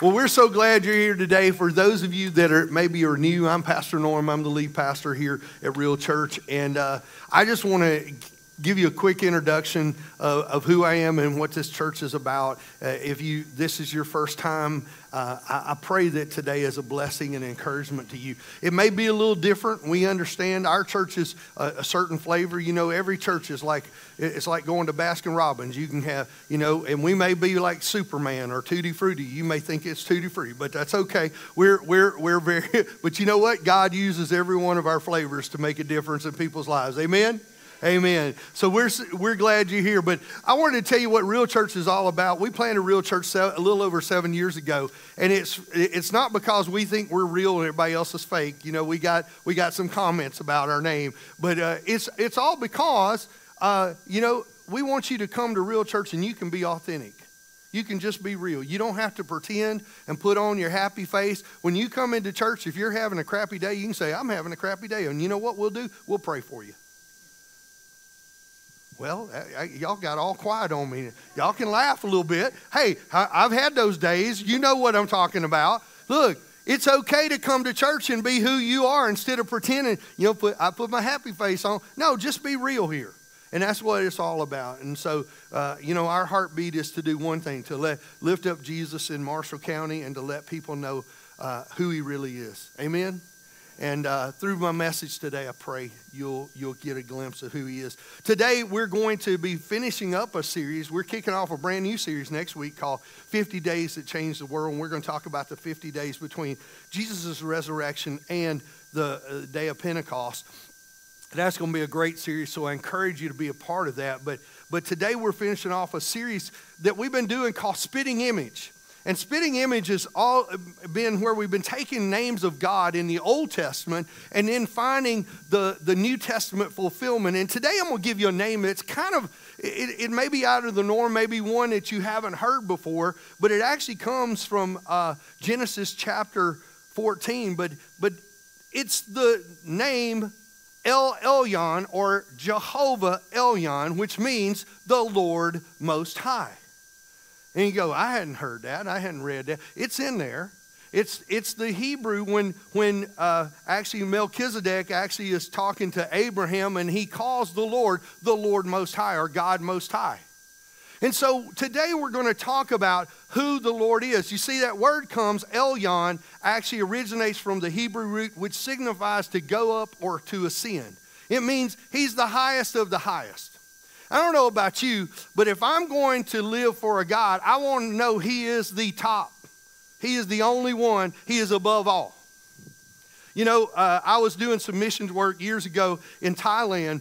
Well, we're so glad you're here today. For those of you that are maybe are new, I'm Pastor Norm. I'm the lead pastor here at Real Church, and uh, I just want to give you a quick introduction of, of, who I am and what this church is about. Uh, if you this is your first time, uh, I, I, pray that today is a blessing and encouragement to you. It may be a little different. We understand our church is a, a certain flavor. You know, every church is like it's like going to Baskin Robbins. You can have, you know, and we may be like Superman or Tutti Frutti. You may think it's Tutti Frutti, but that's okay. We're we're we're very. But you know what? God uses every one of our flavors to make a difference in people's lives. Amen. Amen. So we're, we're glad you're here. But I wanted to tell you what Real Church is all about. We planted Real Church a little over seven years ago. And it's, it's not because we think we're real and everybody else is fake. You know, we got, we got some comments about our name. But uh, it's, it's all because, uh, you know, we want you to come to Real Church and you can be authentic. You can just be real. You don't have to pretend and put on your happy face. When you come into church, if you're having a crappy day, you can say, I'm having a crappy day. And you know what we'll do? We'll pray for you. Well, I, I, y'all got all quiet on me. Y'all can laugh a little bit. Hey, I, I've had those days. You know what I'm talking about. Look, it's okay to come to church and be who you are instead of pretending, you know, put, I put my happy face on. No, just be real here. And that's what it's all about. And so, uh, you know, our heartbeat is to do one thing to let, lift up Jesus in Marshall County and to let people know uh, who he really is. Amen? And uh, through my message today, I pray you'll, you'll get a glimpse of who he is. Today, we're going to be finishing up a series. We're kicking off a brand new series next week called 50 Days That Changed the World. And we're going to talk about the 50 days between Jesus' resurrection and the uh, day of Pentecost. That's going to be a great series, so I encourage you to be a part of that. But, but today, we're finishing off a series that we've been doing called Spitting Image. And spitting image has all been where we've been taking names of God in the Old Testament and then finding the, the New Testament fulfillment. And today I'm going to give you a name that's kind of, it, it may be out of the norm, maybe one that you haven't heard before, but it actually comes from uh, Genesis chapter 14. But, but it's the name El Elyon or Jehovah Elyon, which means the Lord Most High. And you go, I hadn't heard that. I hadn't read that. It's in there. It's, it's the Hebrew when, when uh, actually Melchizedek actually is talking to Abraham and he calls the Lord the Lord Most High or God Most High. And so today we're going to talk about who the Lord is. You see, that word comes, Elyon, actually originates from the Hebrew root, which signifies to go up or to ascend. It means he's the highest of the highest. I don't know about you, but if I'm going to live for a God, I want to know He is the top. He is the only one. He is above all. You know, uh, I was doing some missions work years ago in Thailand,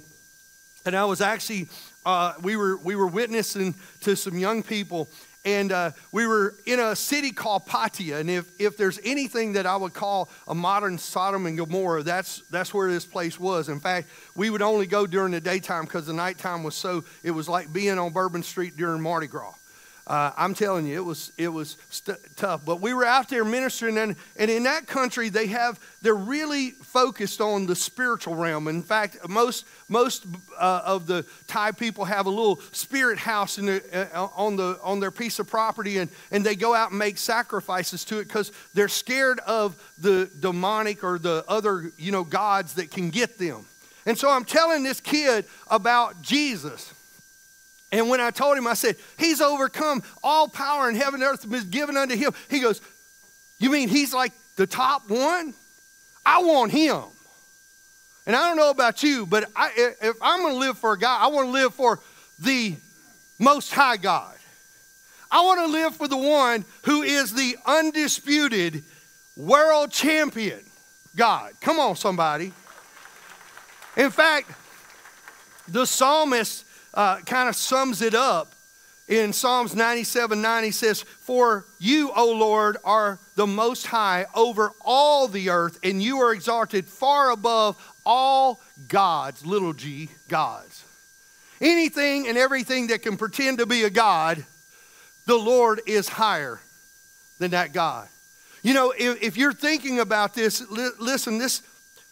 and I was actually, uh, we, were, we were witnessing to some young people and uh, we were in a city called Pattaya. And if, if there's anything that I would call a modern Sodom and Gomorrah, that's, that's where this place was. In fact, we would only go during the daytime because the nighttime was so, it was like being on Bourbon Street during Mardi Gras. Uh, I'm telling you, it was it was st- tough. But we were out there ministering, and, and in that country, they have they're really focused on the spiritual realm. In fact, most most uh, of the Thai people have a little spirit house in the, uh, on the on their piece of property, and and they go out and make sacrifices to it because they're scared of the demonic or the other you know gods that can get them. And so I'm telling this kid about Jesus. And when I told him, I said, He's overcome all power in heaven and earth is given unto him. He goes, You mean he's like the top one? I want him. And I don't know about you, but I, if I'm going to live for a God, I want to live for the Most High God. I want to live for the one who is the undisputed world champion God. Come on, somebody. In fact, the psalmist uh, kind of sums it up in Psalms 97 9. He says, For you, O Lord, are the most high over all the earth, and you are exalted far above all gods, little g, gods. Anything and everything that can pretend to be a God, the Lord is higher than that God. You know, if, if you're thinking about this, li- listen, this,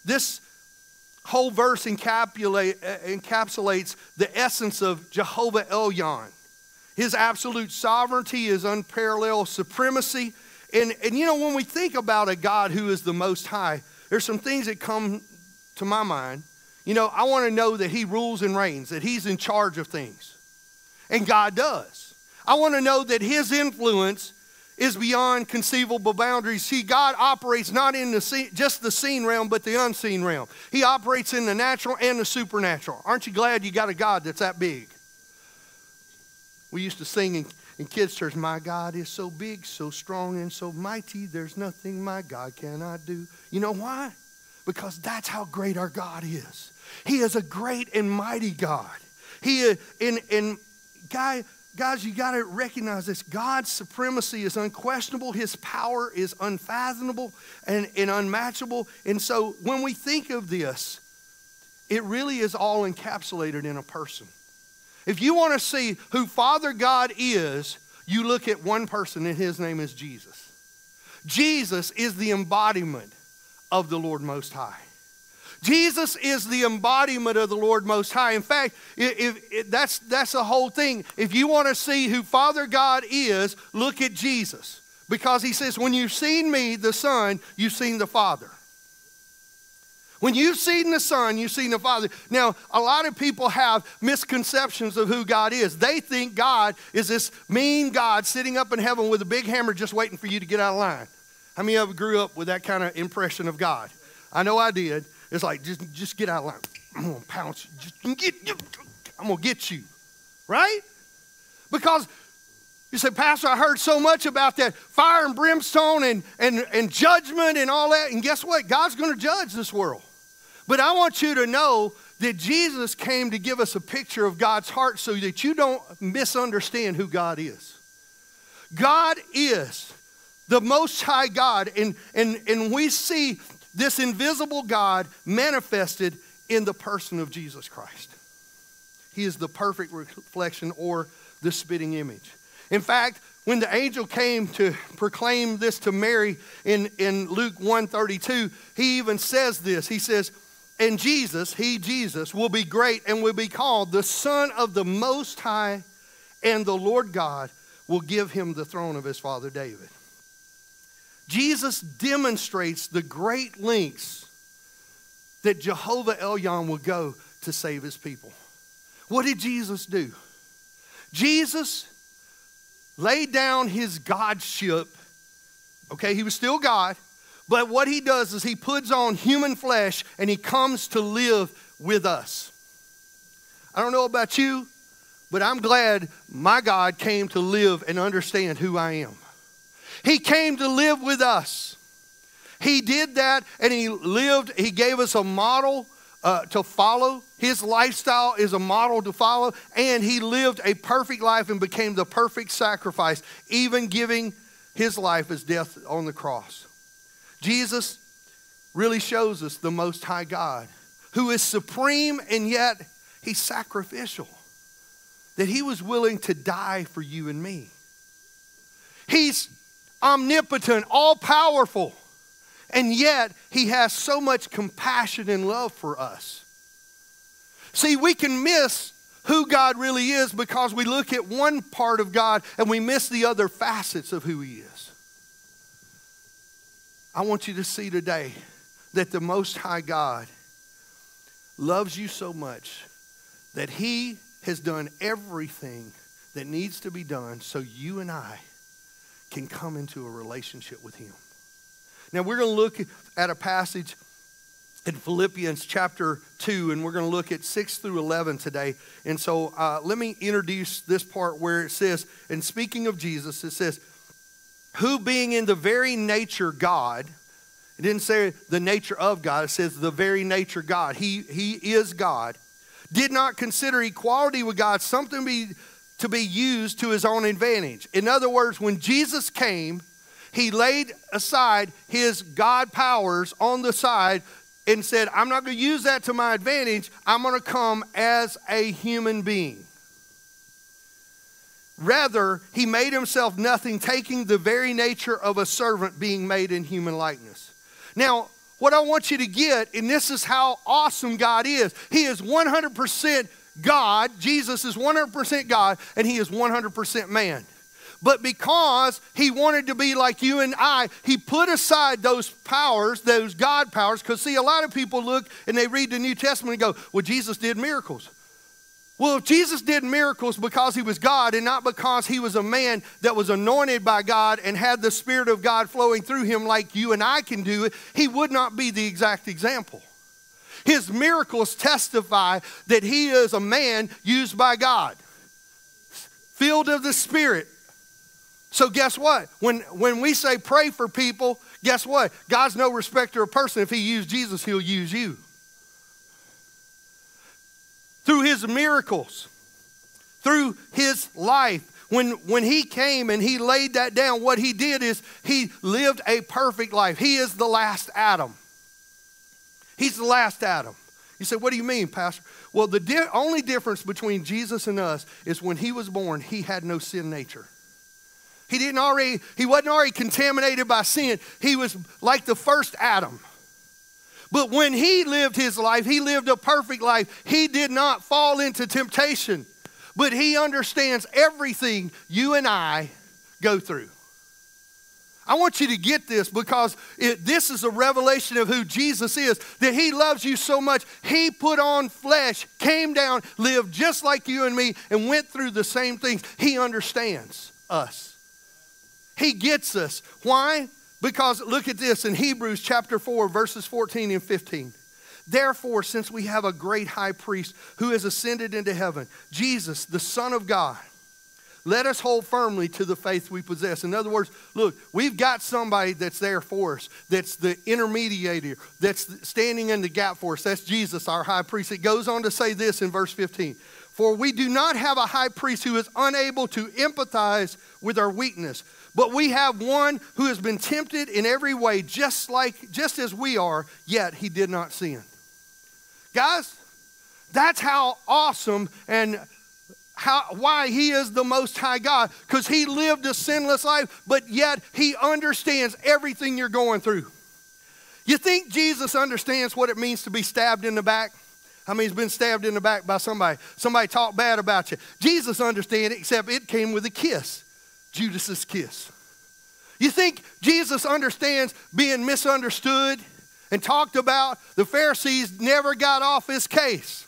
this whole verse encapsulates the essence of Jehovah Elyon. His absolute sovereignty, his unparalleled supremacy, And, and you know, when we think about a God who is the Most High, there's some things that come to my mind. You know, I want to know that He rules and reigns, that He's in charge of things. And God does. I want to know that His influence is beyond conceivable boundaries. See, God operates not in the seen, just the seen realm, but the unseen realm. He operates in the natural and the supernatural. Aren't you glad you got a God that's that big? We used to sing in, in kids' church, My God is so big, so strong, and so mighty, there's nothing my God cannot do. You know why? Because that's how great our God is. He is a great and mighty God. He in in guy guys, you got to recognize this. God's supremacy is unquestionable. His power is unfathomable and, and unmatchable. And so when we think of this, it really is all encapsulated in a person. If you want to see who Father God is, you look at one person, and his name is Jesus. Jesus is the embodiment of the Lord Most High. Jesus is the embodiment of the Lord Most High. In fact, if, if, that's, that's the whole thing. If you want to see who Father God is, look at Jesus. Because he says, When you've seen me, the Son, you've seen the Father. When you've seen the Son, you've seen the Father. Now, a lot of people have misconceptions of who God is. They think God is this mean God sitting up in heaven with a big hammer just waiting for you to get out of line. How many of you grew up with that kind of impression of God? I know I did. It's like, just, just get out of line. I'm going to pounce. Just get, I'm going to get you. Right? Because you say, Pastor, I heard so much about that fire and brimstone and, and, and judgment and all that. And guess what? God's going to judge this world. But I want you to know that Jesus came to give us a picture of God's heart so that you don't misunderstand who God is. God is the Most High God, and, and, and we see this invisible God manifested in the person of Jesus Christ. He is the perfect reflection or the spitting image. In fact, when the angel came to proclaim this to Mary in, in Luke 132, he even says this. He says, And Jesus, he, Jesus, will be great and will be called the Son of the Most High, and the Lord God will give him the throne of his father David. Jesus demonstrates the great lengths that Jehovah Elyon will go to save his people. What did Jesus do? Jesus laid down his godship. Okay, he was still God, but what he does is he puts on human flesh and he comes to live with us. I don't know about you, but I'm glad my God came to live and understand who I am. He came to live with us. He did that and he lived, he gave us a model uh, to follow. His lifestyle is a model to follow, and he lived a perfect life and became the perfect sacrifice, even giving his life as death on the cross. Jesus really shows us the Most High God, who is supreme and yet he's sacrificial, that he was willing to die for you and me. He's omnipotent, all powerful. And yet, he has so much compassion and love for us. See, we can miss who God really is because we look at one part of God and we miss the other facets of who he is. I want you to see today that the Most High God loves you so much that he has done everything that needs to be done so you and I can come into a relationship with Him. Now, we're going to look at a passage in Philippians chapter 2, and we're going to look at 6 through 11 today. And so uh, let me introduce this part where it says, and speaking of Jesus, it says, who being in the very nature God, it didn't say the nature of God, it says the very nature God. He, he is God. Did not consider equality with God something to be to be used to his own advantage. In other words, when Jesus came, he laid aside his God powers on the side and said, I'm not going to use that to my advantage. I'm going to come as a human being. Rather, he made himself nothing, taking the very nature of a servant being made in human likeness. Now, what I want you to get, and this is how awesome God is, He is 100% God, Jesus is 100% God, and he is 100% man. But because he wanted to be like you and I, he put aside those powers, those God powers. Because, see, a lot of people look and they read the New Testament and go, well, Jesus did miracles. Well, if Jesus did miracles because he was God and not because he was a man that was anointed by God and had the Spirit of God flowing through him like you and I can do it, he would not be the exact example. His miracles testify that he is a man used by God, filled of the Spirit, so, guess what? When, when we say pray for people, guess what? God's no respecter of person. If He used Jesus, He'll use you. Through His miracles, through His life, when, when He came and He laid that down, what He did is He lived a perfect life. He is the last Adam. He's the last Adam. You say, What do you mean, Pastor? Well, the di- only difference between Jesus and us is when He was born, He had no sin nature. He didn't already, he wasn't already contaminated by sin. He was like the first Adam. But when he lived his life, he lived a perfect life. He did not fall into temptation, but he understands everything you and I go through. I want you to get this because it, this is a revelation of who Jesus is. That He loves you so much, He put on flesh, came down, lived just like you and me, and went through the same things. He understands us. He gets us. Why? Because look at this in Hebrews chapter 4, verses 14 and 15. Therefore, since we have a great high priest who has ascended into heaven, Jesus, the Son of God, let us hold firmly to the faith we possess. In other words, look, we've got somebody that's there for us, that's the intermediator, that's standing in the gap for us. That's Jesus, our high priest. It goes on to say this in verse 15 For we do not have a high priest who is unable to empathize with our weakness but we have one who has been tempted in every way, just like just as we are, yet he did not sin. Guys, that's how awesome and how, why he is the most high God because he lived a sinless life, but yet he understands everything you're going through. You think Jesus understands what it means to be stabbed in the back? I mean, he's been stabbed in the back by somebody. Somebody talked bad about you. Jesus understands it, except it came with a kiss. Judas's kiss. You think Jesus understands being misunderstood and talked about? The Pharisees never got off his case.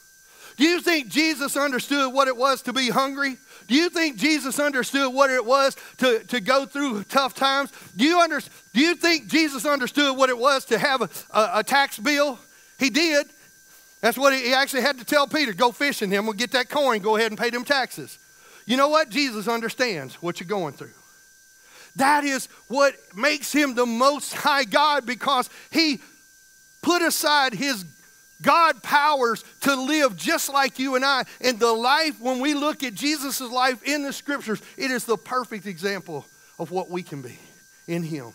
Do you think Jesus understood what it was to be hungry? Do you think Jesus understood what it was to, to go through tough times? Do you, under, do you think Jesus understood what it was to have a, a, a tax bill? He did. That's what he, he actually had to tell Peter go fishing him, we'll get that coin, go ahead and pay them taxes. You know what? Jesus understands what you're going through. That is what makes him the most high God because he put aside his God powers to live just like you and I. And the life, when we look at Jesus' life in the scriptures, it is the perfect example of what we can be in him.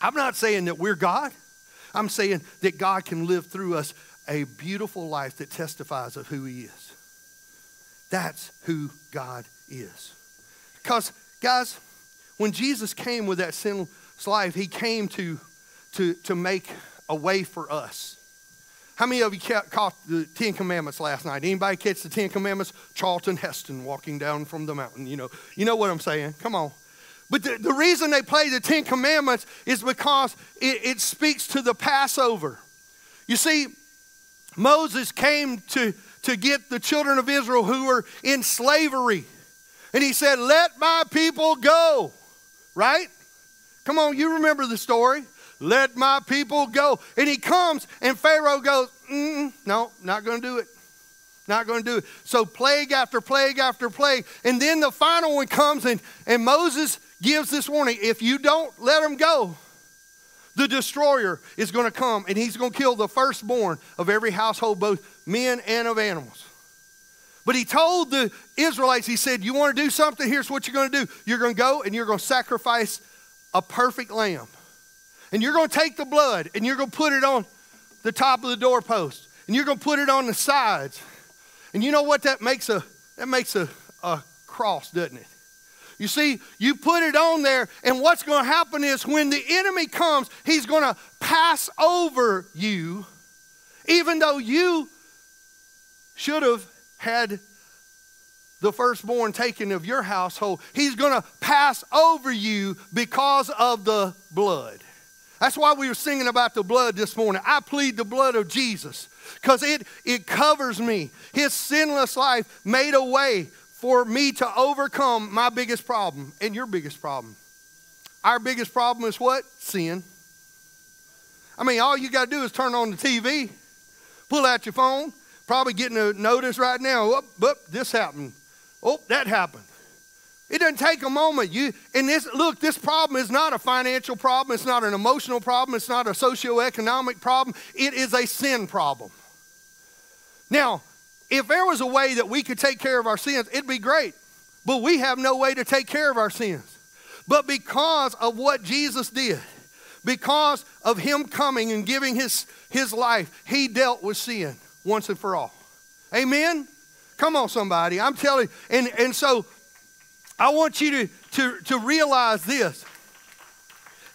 I'm not saying that we're God. I'm saying that God can live through us a beautiful life that testifies of who he is. That's who God is. Because, guys, when Jesus came with that sinless life, he came to, to, to make a way for us. How many of you caught the Ten Commandments last night? Anybody catch the Ten Commandments? Charlton Heston walking down from the mountain. You know, you know what I'm saying. Come on. But the, the reason they play the Ten Commandments is because it, it speaks to the Passover. You see, Moses came to to get the children of Israel who were in slavery. And he said, Let my people go. Right? Come on, you remember the story. Let my people go. And he comes, and Pharaoh goes, No, not going to do it. Not going to do it. So, plague after plague after plague. And then the final one comes, and, and Moses gives this warning if you don't let them go, the destroyer is going to come and he's going to kill the firstborn of every household, both men and of animals. But he told the Israelites, he said, You want to do something? Here's what you're going to do. You're going to go and you're going to sacrifice a perfect lamb. And you're going to take the blood and you're going to put it on the top of the doorpost. And you're going to put it on the sides. And you know what that makes a that makes a, a cross, doesn't it? You see, you put it on there, and what's going to happen is when the enemy comes, he's going to pass over you, even though you should have had the firstborn taken of your household. He's going to pass over you because of the blood. That's why we were singing about the blood this morning. I plead the blood of Jesus because it, it covers me. His sinless life made a way for me to overcome my biggest problem and your biggest problem. Our biggest problem is what? Sin. I mean, all you got to do is turn on the TV, pull out your phone, probably getting a notice right now. Oh, whoop, whoop, this happened. Oh, that happened. It doesn't take a moment. You and this look, this problem is not a financial problem, it's not an emotional problem, it's not a socioeconomic problem. It is a sin problem. Now, if there was a way that we could take care of our sins, it'd be great. But we have no way to take care of our sins. But because of what Jesus did, because of him coming and giving his, his life, he dealt with sin once and for all. Amen? Come on, somebody. I'm telling you. And, and so I want you to, to, to realize this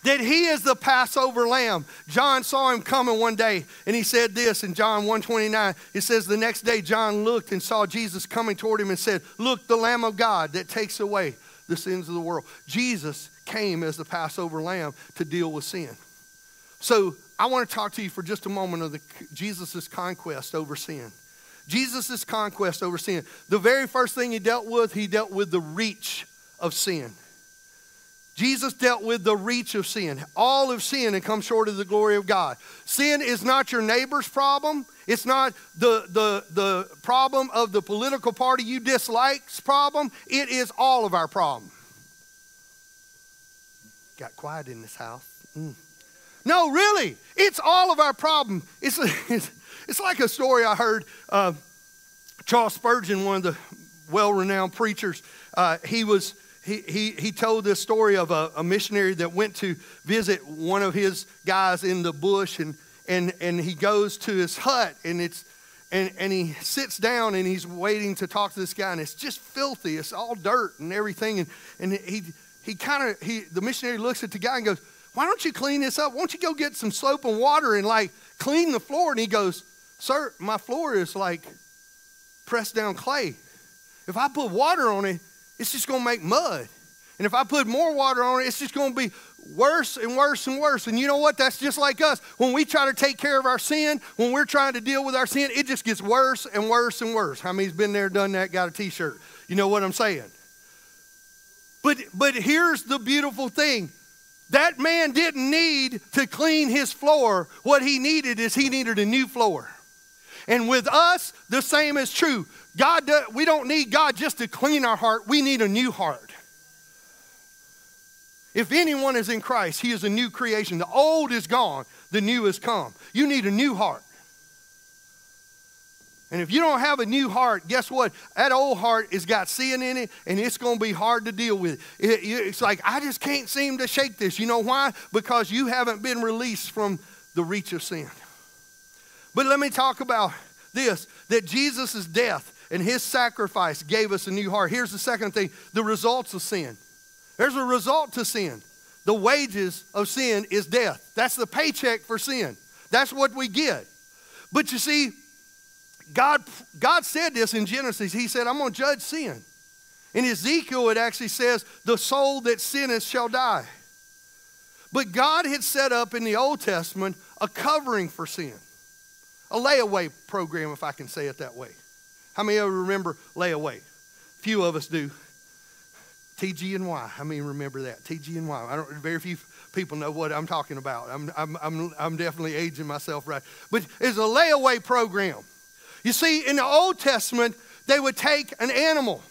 that he is the Passover lamb. John saw him coming one day and he said this in John 129. It says the next day John looked and saw Jesus coming toward him and said, "Look, the lamb of God that takes away the sins of the world." Jesus came as the Passover lamb to deal with sin. So, I want to talk to you for just a moment of the Jesus' conquest over sin. Jesus' conquest over sin. The very first thing he dealt with, he dealt with the reach of sin. Jesus dealt with the reach of sin. All of sin and come short of the glory of God. Sin is not your neighbor's problem. It's not the, the, the problem of the political party you dislike's problem. It is all of our problem. Got quiet in this house. Mm. No, really, it's all of our problem. It's, it's, it's like a story I heard. Uh, Charles Spurgeon, one of the well-renowned preachers, uh, he was he, he, he told this story of a, a, missionary that went to visit one of his guys in the bush and, and, and he goes to his hut and it's and, and he sits down and he's waiting to talk to this guy and it's just filthy it's all dirt and everything and, and he, he kind of he the missionary looks at the guy and goes why don't you clean this up? Why don't you go get some soap and water and like clean the floor? And he goes, Sir, my floor is like pressed down clay. If I put water on it, it's just gonna make mud. And if I put more water on it, it's just gonna be worse and worse and worse. And you know what? That's just like us. When we try to take care of our sin, when we're trying to deal with our sin, it just gets worse and worse and worse. How many's been there, done that, got a t shirt? You know what I'm saying? But, but here's the beautiful thing that man didn't need to clean his floor. What he needed is he needed a new floor. And with us, the same is true. God, we don't need God just to clean our heart. We need a new heart. If anyone is in Christ, he is a new creation. The old is gone, the new has come. You need a new heart. And if you don't have a new heart, guess what? That old heart has got sin in it, and it's going to be hard to deal with. It, it's like, I just can't seem to shake this. You know why? Because you haven't been released from the reach of sin. But let me talk about this that Jesus' death and his sacrifice gave us a new heart. Here's the second thing the results of sin. There's a result to sin. The wages of sin is death. That's the paycheck for sin. That's what we get. But you see, God, God said this in Genesis. He said, I'm going to judge sin. In Ezekiel, it actually says, the soul that sinneth shall die. But God had set up in the Old Testament a covering for sin, a layaway program, if I can say it that way. How many of you remember layaway? Few of us do. TG and Y. How many remember that? TG and Y. I don't. Very few people know what I'm talking about. I'm, I'm, I'm, I'm definitely aging myself right. But it's a layaway program. You see, in the Old Testament, they would take an animal,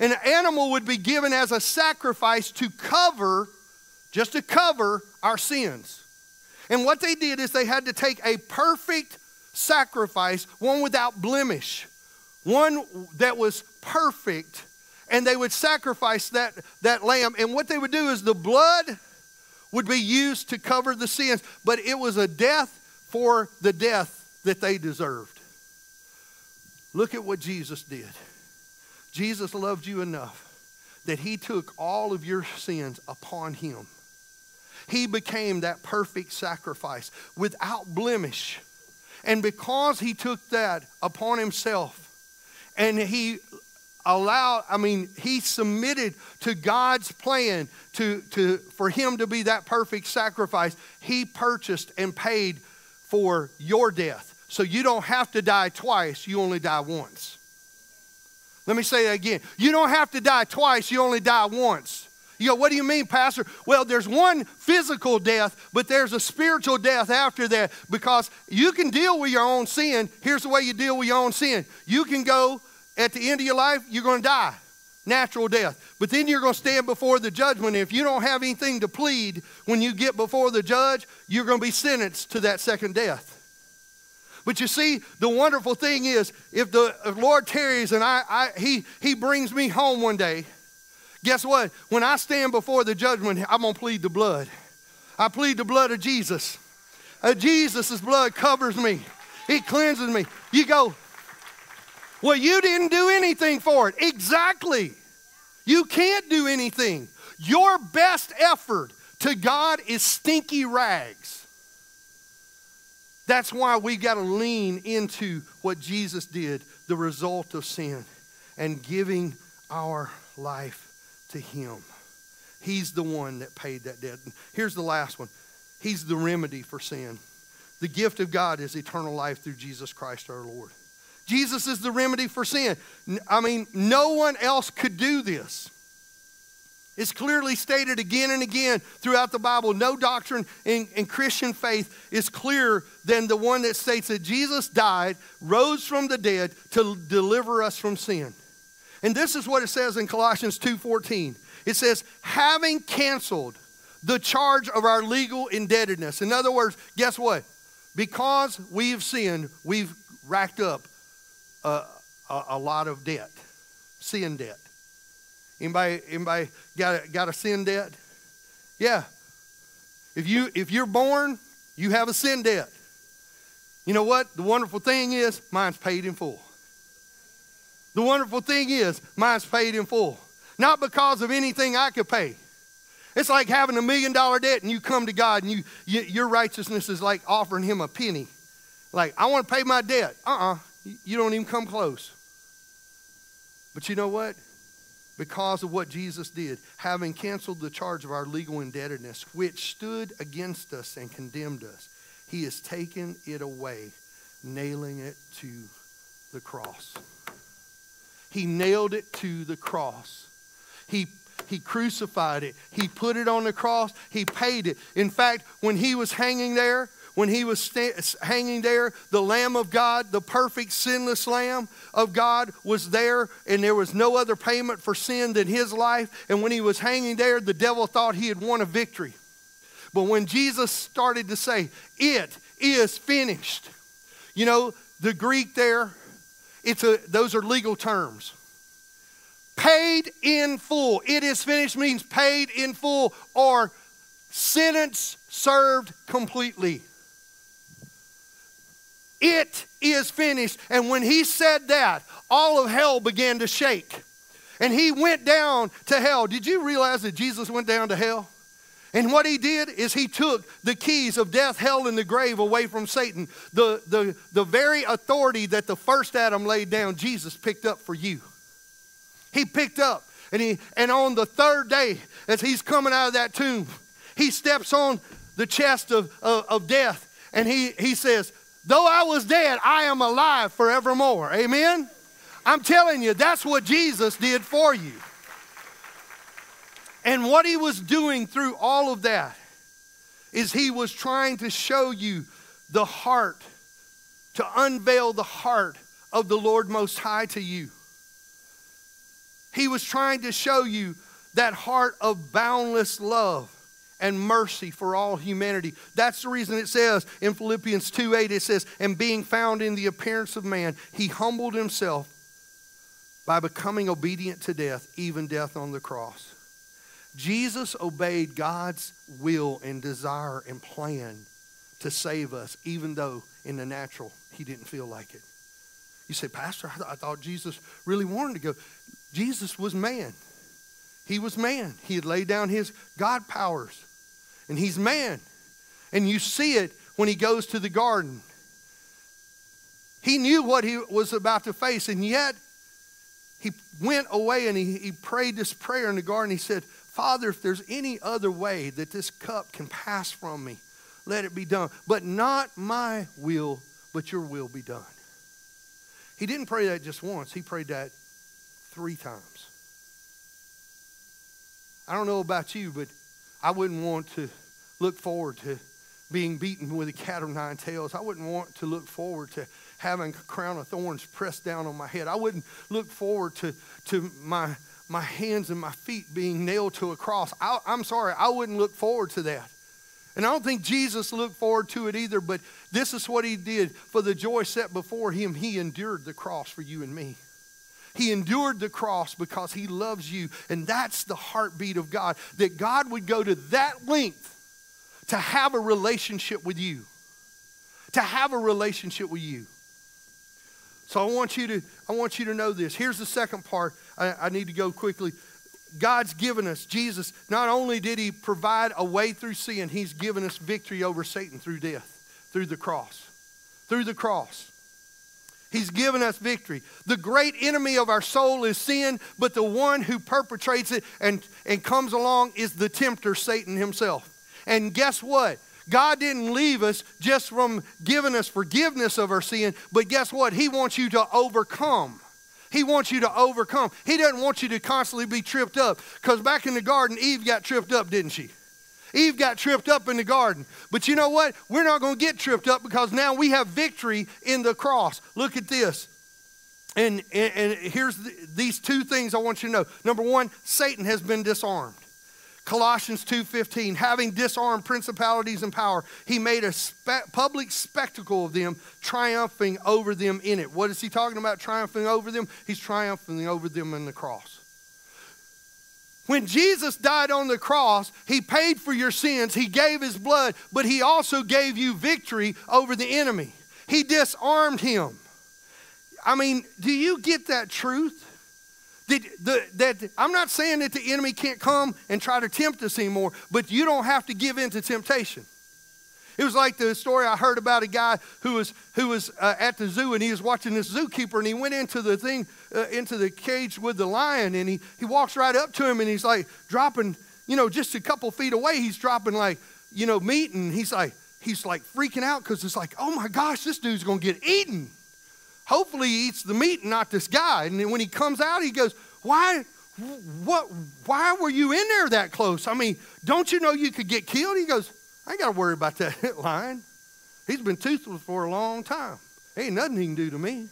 and an animal would be given as a sacrifice to cover, just to cover our sins. And what they did is they had to take a perfect sacrifice, one without blemish, one that was perfect, and they would sacrifice that, that lamb. And what they would do is the blood would be used to cover the sins, but it was a death for the death that they deserved. Look at what Jesus did. Jesus loved you enough that he took all of your sins upon him. He became that perfect sacrifice without blemish. And because he took that upon himself and he allowed, I mean, he submitted to God's plan to, to, for him to be that perfect sacrifice. He purchased and paid for your death. So you don't have to die twice, you only die once. Let me say that again. You don't have to die twice, you only die once. You go, what do you mean, Pastor? Well, there's one physical death, but there's a spiritual death after that because you can deal with your own sin. Here's the way you deal with your own sin you can go at the end of your life, you're going to die natural death. But then you're going to stand before the judgment. If you don't have anything to plead when you get before the judge, you're going to be sentenced to that second death. But you see, the wonderful thing is, if the Lord tarries and I, I, he, he brings me home one day, guess what? When I stand before the judgment, I'm going to plead the blood. I plead the blood of Jesus. Uh, Jesus' blood covers me, it cleanses me. You go, well, you didn't do anything for it. Exactly. You can't do anything. Your best effort to God is stinky rags. That's why we got to lean into what Jesus did, the result of sin, and giving our life to Him. He's the one that paid that debt. here's the last one He's the remedy for sin. The gift of God is eternal life through Jesus Christ our Lord. Jesus is the remedy for sin. I mean, no one else could do this. It's clearly stated again and again throughout the Bible. No doctrine in, in, Christian faith is clearer than the one that states that Jesus died, rose from the dead to deliver us from sin. And this is what it says in Colossians 2:14. It says, having canceled the charge of our legal indebtedness. In other words, guess what? Because we've sinned, we've racked up a, a, a lot of debt, sin debt. Anybody, anybody got a, got a sin debt? Yeah. If you if you're born, you have a sin debt. You know what? The wonderful thing is, mine's paid in full. The wonderful thing is, mine's paid in full. Not because of anything I could pay. It's like having a million dollar debt and you come to God and you, you your righteousness is like offering him a penny. Like, I want to pay my debt. Uh uh you don't even come close. But you know what? Because of what Jesus did, having canceled the charge of our legal indebtedness, which stood against us and condemned us, he has taken it away, nailing it to the cross. He nailed it to the cross. He he crucified it. He put it on the cross. He paid it. In fact, when he was hanging there, when he was hanging there, the Lamb of God, the perfect sinless Lamb of God, was there, and there was no other payment for sin than his life. And when he was hanging there, the devil thought he had won a victory. But when Jesus started to say, It is finished, you know, the Greek there, it's a, those are legal terms. Paid in full. It is finished means paid in full or sentence served completely. It is finished. And when he said that, all of hell began to shake. And he went down to hell. Did you realize that Jesus went down to hell? And what he did is he took the keys of death, hell, and the grave away from Satan. The, the, the very authority that the first Adam laid down, Jesus picked up for you. He picked up. And, he, and on the third day, as he's coming out of that tomb, he steps on the chest of, of, of death and he, he says, Though I was dead, I am alive forevermore. Amen? I'm telling you, that's what Jesus did for you. And what he was doing through all of that is he was trying to show you the heart, to unveil the heart of the Lord Most High to you. He was trying to show you that heart of boundless love and mercy for all humanity. That's the reason it says in Philippians 2 8, it says, And being found in the appearance of man, he humbled himself by becoming obedient to death, even death on the cross. Jesus obeyed God's will and desire and plan to save us, even though in the natural he didn't feel like it. You say, Pastor, I, th- I thought Jesus really wanted to go. Jesus was man. He was man. He had laid down his God powers and he's man. And you see it when he goes to the garden. He knew what he was about to face, and yet he went away and he, he prayed this prayer in the garden. He said, Father, if there's any other way that this cup can pass from me, let it be done. But not my will, but your will be done. He didn't pray that just once, he prayed that three times. I don't know about you, but I wouldn't want to look forward to being beaten with a cat of nine tails. I wouldn't want to look forward to having a crown of thorns pressed down on my head. I wouldn't look forward to, to my, my hands and my feet being nailed to a cross. I, I'm sorry, I wouldn't look forward to that. And I don't think Jesus looked forward to it either, but this is what he did. For the joy set before him, he endured the cross for you and me. He endured the cross because he loves you. And that's the heartbeat of God, that God would go to that length to have a relationship with you. To have a relationship with you. So I want you to, I want you to know this. Here's the second part. I, I need to go quickly. God's given us, Jesus, not only did He provide a way through sin, He's given us victory over Satan through death, through the cross. Through the cross. He's given us victory. The great enemy of our soul is sin, but the one who perpetrates it and, and comes along is the tempter, Satan himself. And guess what? God didn't leave us just from giving us forgiveness of our sin, but guess what? He wants you to overcome. He wants you to overcome. He doesn't want you to constantly be tripped up. Because back in the garden, Eve got tripped up, didn't she? Eve got tripped up in the garden. But you know what? We're not going to get tripped up because now we have victory in the cross. Look at this. And, and, and here's the, these two things I want you to know. Number one, Satan has been disarmed. Colossians 2:15, having disarmed principalities and power, he made a spe- public spectacle of them, triumphing over them in it. What is he talking about triumphing over them? He's triumphing over them in the cross. When Jesus died on the cross, he paid for your sins, he gave his blood, but he also gave you victory over the enemy. He disarmed him. I mean, do you get that truth? That, the, that I'm not saying that the enemy can't come and try to tempt us anymore, but you don't have to give in to temptation. It was like the story I heard about a guy who was who was uh, at the zoo and he was watching this zookeeper and he went into the thing uh, into the cage with the lion and he he walks right up to him and he's like dropping you know just a couple feet away he's dropping like you know meat and he's like he's like freaking out because it's like oh my gosh this dude's gonna get eaten Hopefully, he eats the meat and not this guy. And then when he comes out, he goes, Why? What? Why were you in there that close? I mean, don't you know you could get killed? He goes, I ain't got to worry about that lion. He's been toothless for a long time. Ain't nothing he can do to me.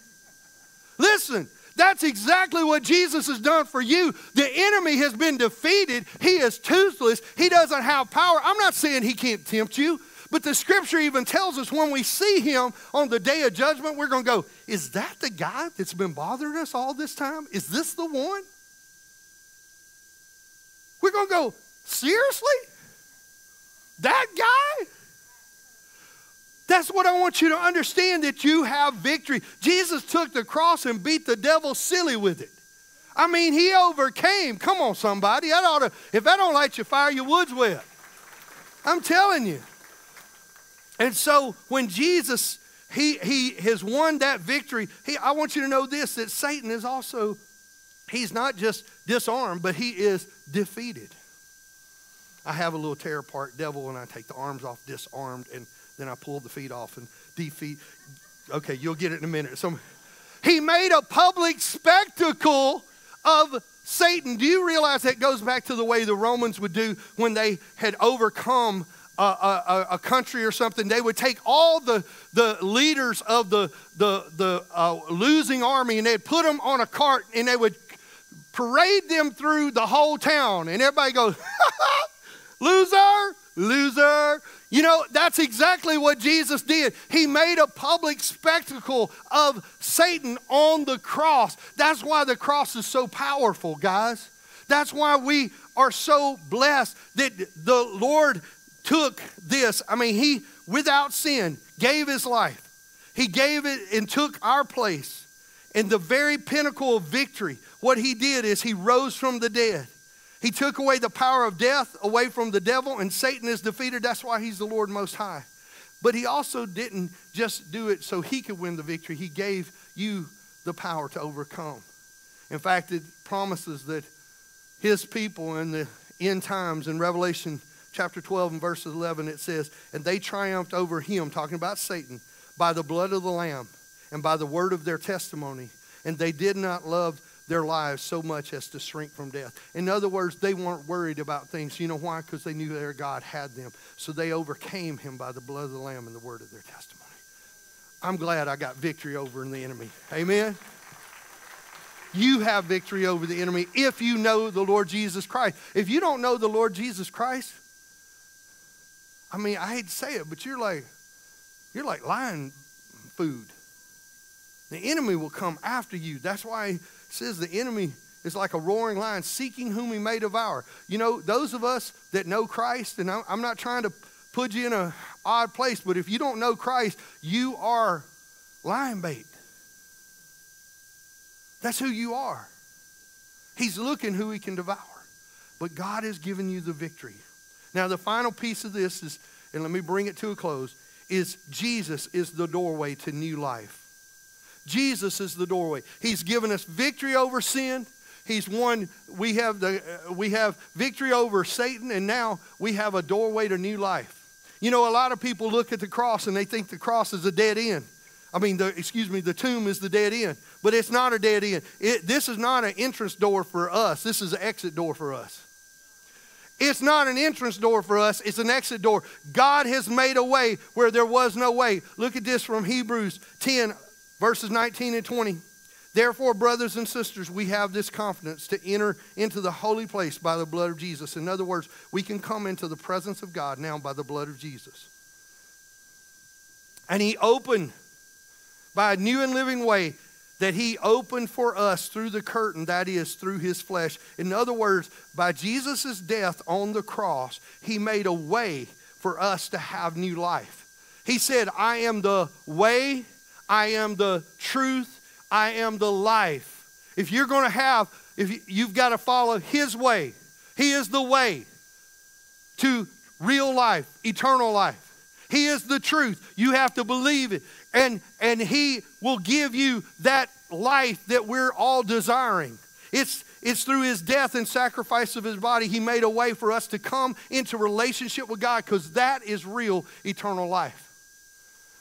Listen, that's exactly what Jesus has done for you. The enemy has been defeated. He is toothless. He doesn't have power. I'm not saying he can't tempt you. But the scripture even tells us when we see him on the day of judgment, we're going to go, Is that the guy that's been bothering us all this time? Is this the one? We're going to go, Seriously? That guy? That's what I want you to understand that you have victory. Jesus took the cross and beat the devil silly with it. I mean, he overcame. Come on, somebody. That ought to, if that don't light your fire, your wood's wet. I'm telling you. And so when Jesus he he has won that victory, he I want you to know this that Satan is also he's not just disarmed, but he is defeated. I have a little tear apart devil and I take the arms off disarmed and then I pull the feet off and defeat. Okay, you'll get it in a minute. So he made a public spectacle of Satan. Do you realize that goes back to the way the Romans would do when they had overcome a, a, a, country or something, they would take all the, the leaders of the, the, the uh, losing army and they'd put them on a cart and they would parade them through the whole town. And everybody goes, loser, loser. You know, that's exactly what Jesus did. He made a public spectacle of Satan on the cross. That's why the cross is so powerful, guys. That's why we are so blessed that the Lord took this. I mean, he, without sin, gave his life. He gave it and took our place. In the very pinnacle of victory, what he did is he rose from the dead. He took away the power of death away from the devil, and Satan is defeated. That's why he's the Lord Most High. But he also didn't just do it so he could win the victory, he gave you the power to overcome. In fact, it promises that his people in the end times in Revelation chapter 12 and verse 11, it says, And they triumphed over him, talking about Satan, by the blood of the Lamb and by the word of their testimony. And they did not love their lives so much as to shrink from death. In other words, they weren't worried about things. You know why? Because they knew their God had them. So they overcame him by the blood of the Lamb and the word of their testimony. I'm glad I got victory over the enemy. Amen. You have victory over the enemy if you know the Lord Jesus Christ. If you don't know the Lord Jesus Christ, I mean, I hate to say it, but you're like, you're like lion food. The enemy will come after you. That's why he says the enemy is like a roaring lion seeking whom he may devour. You know, those of us that know Christ, and I'm not trying to put you in an odd place, but if you don't know Christ, you are lion bait. That's who you are. He's looking who he can devour. But God has given you the victory. Now, the final piece of this is, and let me bring it to a close, is Jesus is the doorway to new life. Jesus is the doorway. He's given us victory over sin. He's won. We have the uh, we have victory over Satan, and now we have a doorway to new life. You know, a lot of people look at the cross and they think the cross is a dead end. I mean, the, excuse me, the tomb is the dead end, but it's not a dead end. It, this is not an entrance door for us. This is an exit door for us. It's not an entrance door for us, it's an exit door. God has made a way where there was no way. Look at this from Hebrews 10, verses 19 and 20. Therefore, brothers and sisters, we have this confidence to enter into the holy place by the blood of Jesus. In other words, we can come into the presence of God now by the blood of Jesus. And He opened by a new and living way that He opened for us through the curtain, that is, through His flesh. In other words, by Jesus' death on the cross, He made a way for us to have new life. He said, I am the way, I am the truth, I am the life. If you're going to have, if you've got to follow His way, He is the way to real life, eternal life. He is the truth. You have to believe it. And, and He will give you that life that we're all desiring. It's, it's through His death and sacrifice of His body, He made a way for us to come into relationship with God because that is real eternal life.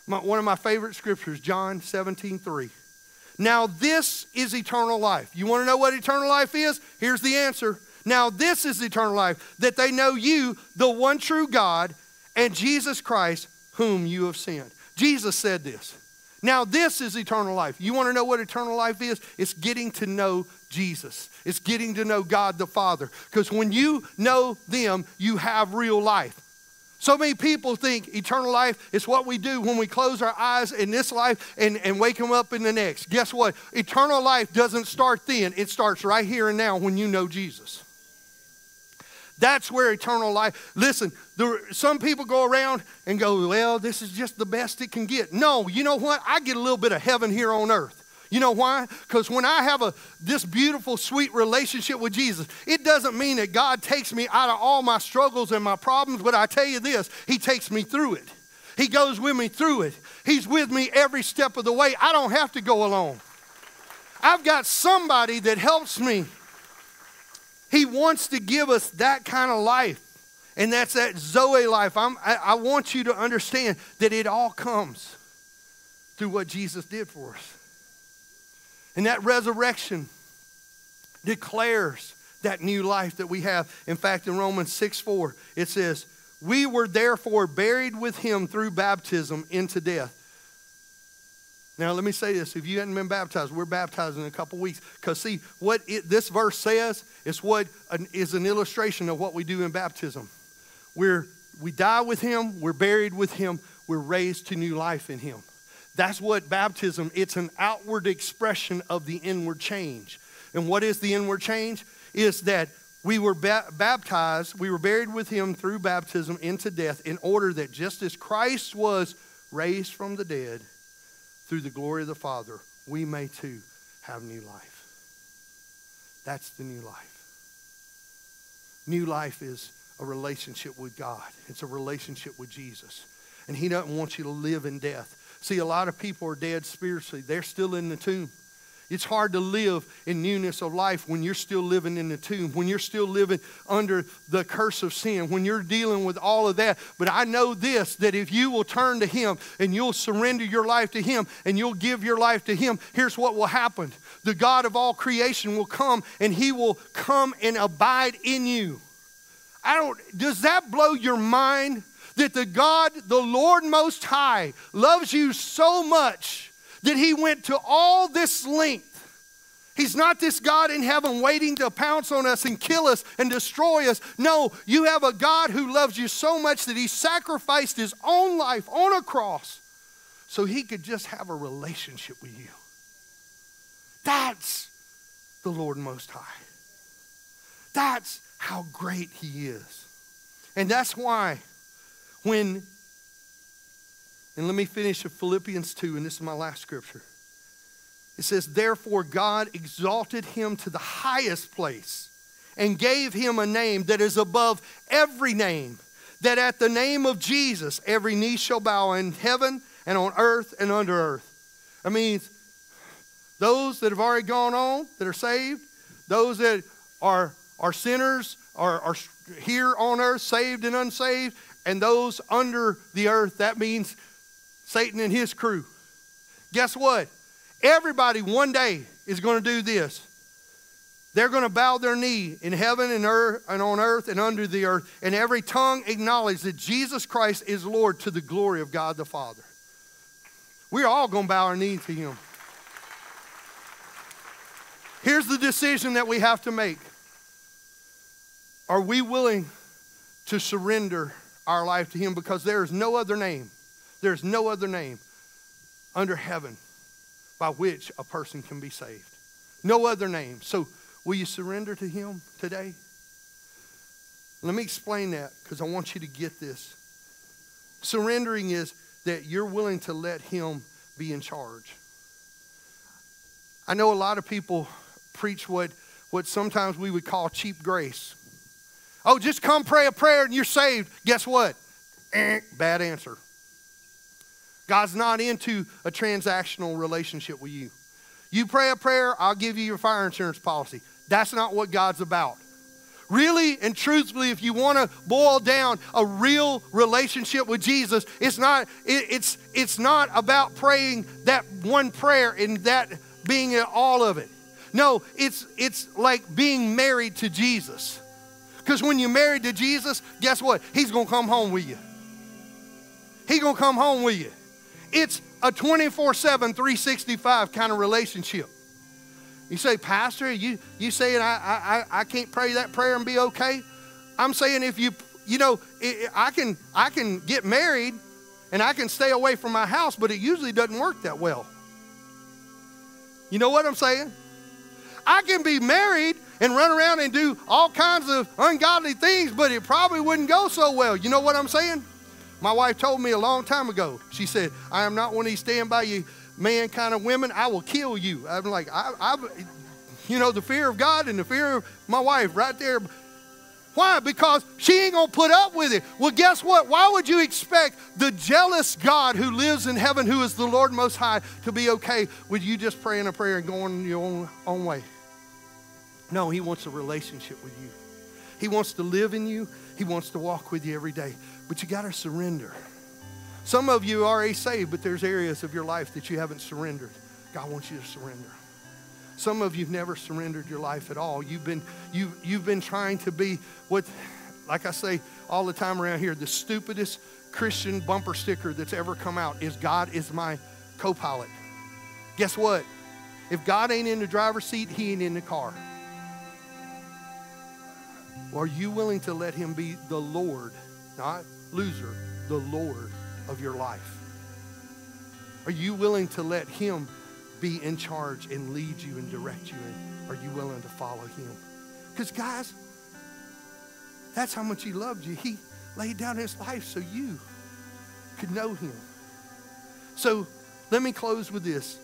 My, one of my favorite scriptures, John 17 3. Now, this is eternal life. You want to know what eternal life is? Here's the answer. Now, this is eternal life that they know you, the one true God, and Jesus Christ, whom you have sent. Jesus said this. Now, this is eternal life. You want to know what eternal life is? It's getting to know Jesus, it's getting to know God the Father. Because when you know them, you have real life. So many people think eternal life is what we do when we close our eyes in this life and, and wake them up in the next. Guess what? Eternal life doesn't start then, it starts right here and now when you know Jesus. That's where eternal life. Listen, there, some people go around and go, well, this is just the best it can get. No, you know what? I get a little bit of heaven here on earth. You know why? Because when I have a this beautiful, sweet relationship with Jesus, it doesn't mean that God takes me out of all my struggles and my problems, but I tell you this, He takes me through it. He goes with me through it. He's with me every step of the way. I don't have to go alone. I've got somebody that helps me. He wants to give us that kind of life. And that's that Zoe life. I, I want you to understand that it all comes through what Jesus did for us. And that resurrection declares that new life that we have. In fact, in Romans 6 4, it says, We were therefore buried with him through baptism into death. Now, let me say this. If you hadn't been baptized, we're baptized in a couple weeks. Because, see, what it, this verse says is what an, is an illustration of what we do in baptism. We're, we die with him, we're buried with him, we're raised to new life in him. That's what baptism, it's an outward expression of the inward change. And what is the inward change? Is that we were ba- baptized, we were buried with him through baptism into death in order that just as Christ was raised from the dead through the glory of the Father, we may too have new life. That's the new life. New life is a relationship with God. It's a relationship with Jesus. And he doesn't want you to live in death. See, a lot of people are dead spiritually. They're still in the tomb. It's hard to live in newness of life when you're still living in the tomb, when you're still living under the curse of sin, when you're dealing with all of that. But I know this that if you will turn to Him and you'll surrender your life to Him and you'll give your life to Him, here's what will happen the God of all creation will come and He will come and abide in you. I don't, does that blow your mind? That the God, the Lord Most High, loves you so much that he went to all this length. He's not this God in heaven waiting to pounce on us and kill us and destroy us. No, you have a God who loves you so much that he sacrificed his own life on a cross so he could just have a relationship with you. That's the Lord Most High. That's how great he is. And that's why when and let me finish with Philippians 2, and this is my last scripture. It says, Therefore, God exalted him to the highest place and gave him a name that is above every name, that at the name of Jesus every knee shall bow in heaven and on earth and under earth. That means those that have already gone on, that are saved, those that are, are sinners, are, are here on earth, saved and unsaved, and those under the earth, that means Satan and his crew. Guess what? Everybody one day is going to do this. They're going to bow their knee in heaven and, earth, and on earth and under the earth, and every tongue acknowledge that Jesus Christ is Lord to the glory of God the Father. We're all going to bow our knee to Him. Here's the decision that we have to make Are we willing to surrender our life to Him? Because there is no other name there's no other name under heaven by which a person can be saved. No other name. So, will you surrender to Him today? Let me explain that because I want you to get this. Surrendering is that you're willing to let Him be in charge. I know a lot of people preach what, what sometimes we would call cheap grace. Oh, just come pray a prayer and you're saved. Guess what? Eh, bad answer. God's not into a transactional relationship with you. You pray a prayer, I'll give you your fire insurance policy. That's not what God's about. Really and truthfully, if you want to boil down a real relationship with Jesus, it's not, it, it's, it's not about praying that one prayer and that being all of it. No, it's, it's like being married to Jesus. Because when you're married to Jesus, guess what? He's going to come home with you. He's going to come home with you. It's a 24 7, 365 kind of relationship. You say, Pastor, you, you saying I, I, I can't pray that prayer and be okay? I'm saying if you, you know, I can, I can get married and I can stay away from my house, but it usually doesn't work that well. You know what I'm saying? I can be married and run around and do all kinds of ungodly things, but it probably wouldn't go so well. You know what I'm saying? My wife told me a long time ago, she said, I am not one of these stand by you man kind of women. I will kill you. I'm like, I, I, you know, the fear of God and the fear of my wife right there. Why? Because she ain't going to put up with it. Well, guess what? Why would you expect the jealous God who lives in heaven, who is the Lord Most High, to be okay with you just praying a prayer and going your own, own way? No, He wants a relationship with you. He wants to live in you. He wants to walk with you every day. But you got to surrender. Some of you are already saved, but there's areas of your life that you haven't surrendered. God wants you to surrender. Some of you've never surrendered your life at all. You've been, you, you've been trying to be what, like I say all the time around here, the stupidest Christian bumper sticker that's ever come out is God is my co pilot. Guess what? If God ain't in the driver's seat, He ain't in the car. Are you willing to let Him be the Lord, not loser, the Lord of your life? Are you willing to let Him be in charge and lead you and direct you? And are you willing to follow Him? Because, guys, that's how much He loved you. He laid down His life so you could know Him. So, let me close with this.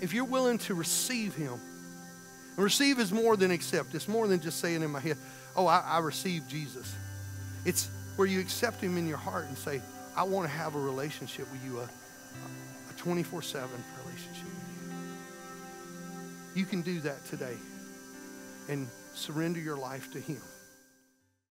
If you're willing to receive Him, and receive is more than accept. It's more than just saying in my head, oh, I, I Jesus. It's where you accept him in your heart and say, I want to have a relationship with you, a 24 7 relationship with you. You can do that today and surrender your life to Him.